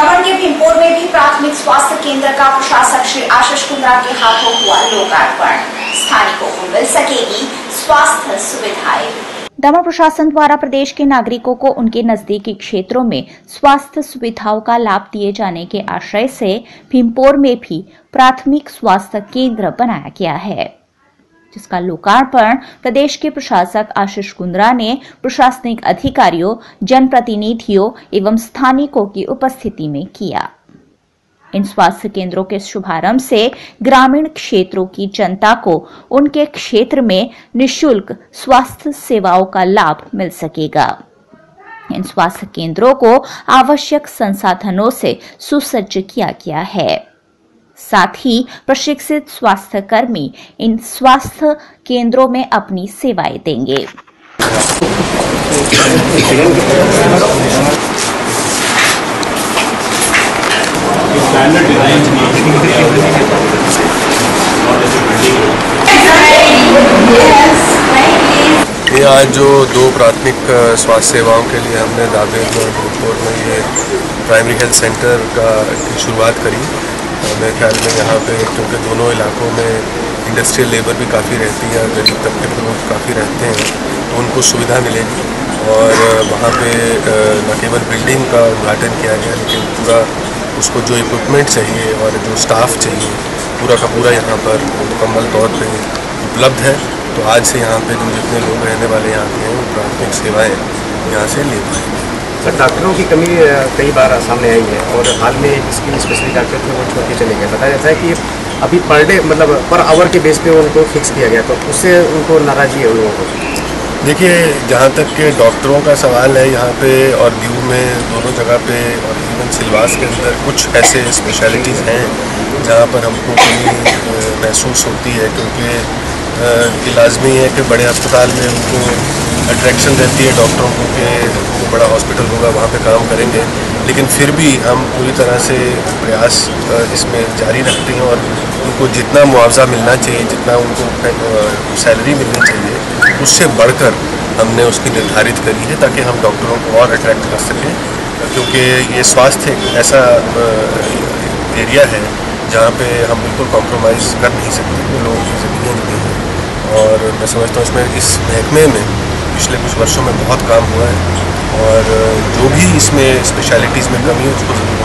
दमन के भीमपुर में भी प्राथमिक स्वास्थ्य केंद्र का प्रशासक श्री आशीष कुंद्रा के हाथों हुआ लोकार्पण। स्थानिकों को मिल सकेगी स्वास्थ्य सुविधाएँ। दमन प्रशासन द्वारा प्रदेश के नागरिकों को उनके नजदीकी क्षेत्रों में स्वास्थ्य सुविधाओं का लाभ दिए जाने के आशय से भीमपोर में भी प्राथमिक स्वास्थ्य केंद्र बनाया गया है। जिसका लोकार्पण प्रदेश के प्रशासक आशीष कुंद्रा ने प्रशासनिक अधिकारियों, जनप्रतिनिधियों एवं स्थानिकों की उपस्थिति में किया। इन स्वास्थ्य केंद्रों के शुभारंभ से ग्रामीण क्षेत्रों की जनता को उनके क्षेत्र में निशुल्क स्वास्थ्य सेवाओं का लाभ मिल सकेगा। इन स्वास्थ्य केंद्रों को आवश्यक संसाधनों से सुसज्ज किया गया है। साथ ही प्रशिक्षित स्वास्थ्य कर्मी इन स्वास्थ्य केंद्रों में अपनी सेवाएँ देंगे। ये आज जो दो प्राथमिक स्वास्थ्य सेवाओं के लिए हमने दावेद और में ये प्राइमरी हेल्थ सेंटर की शुरुआत करी। अ, मेरे ख्याल में यहाँ पे क्योंकि दोनों इलाकों में इंडस्ट्रियल लेबर भी काफ़ी रहती है गरीब तबके के लोग काफ़ी रहते हैं तो उनको सुविधा मिलेगी। और वहाँ पे न केवल बिल्डिंग का उद्घाटन किया गया लेकिन पूरा उसको जो इक्विपमेंट चाहिए और जो स्टाफ चाहिए पूरा का पूरा यहाँ पर मुकम्मल तौर पर उपलब्ध है। तो आज से यहाँ पे जो जितने लोग रहने वाले यहाँ के हैं वो प्राथमिक सेवाएँ यहाँ से ले पाएँगे। सर, डॉक्टरों की कमी कई बार सामने आई है और हाल में जिसकी स्पेशली डॉक्टर थे, वो छोड़ के चले गए। बताया जाता है कि अभी पर डे मतलब पर आवर के बेस पे उनको फिक्स किया गया तो उससे उनको नाराज़गी है उन लोगों को। देखिए, जहाँ तक के डॉक्टरों का सवाल है यहाँ पे और दीव में, दोनों जगह पे और इवन सिलवास के अंदर कुछ ऐसे स्पेशलिटीज़ हैं जहाँ पर हमको कमी महसूस होती है, क्योंकि लाजमी है कि बड़े अस्पताल में उनको अट्रैक्शन रहती है डॉक्टरों को कि वो बड़ा हॉस्पिटल होगा, वहाँ पे काम करेंगे। लेकिन फिर भी हम पूरी तरह से प्रयास इसमें जारी रखते हैं और उनको जितना मुआवजा मिलना चाहिए, जितना उनको सैलरी मिलनी चाहिए, उससे बढ़कर हमने उसकी निर्धारित करी है ताकि हम डॉक्टरों को और अट्रैक्ट कर सकें। क्योंकि ये स्वास्थ्य एक ऐसा एरिया है जहाँ पे हम बिल्कुल कॉम्प्रोमाइज़ कर नहीं सकते लोगों की ज़िंदगी भी हैं। और मैं समझता हूँ इसमें, इस महकमे में पिछले कुछ वर्षों में बहुत काम हुआ है और जो भी इसमें स्पेशलिटीज़ में कमी है, उसको ज़रूर